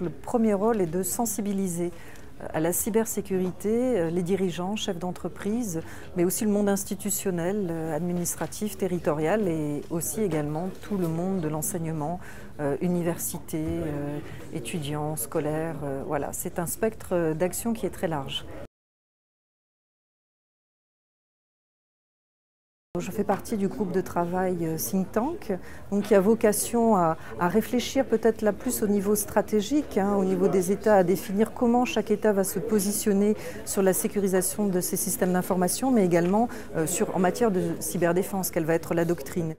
Le premier rôle est de sensibiliser euh, à la cybersécurité euh, les dirigeants, chefs d'entreprise, mais aussi le monde institutionnel, euh, administratif, territorial et aussi également tout le monde de l'enseignement, université, étudiants, scolaires. Voilà, c'est un spectre d'action qui est très large. Je fais partie du groupe de travail euh, Think Tank, donc qui a vocation à, réfléchir peut-être là plus au niveau stratégique, hein, au niveau des États, à définir comment chaque État va se positionner sur la sécurisation de ses systèmes d'information, mais également euh, en matière de cyberdéfense, quelle va être la doctrine.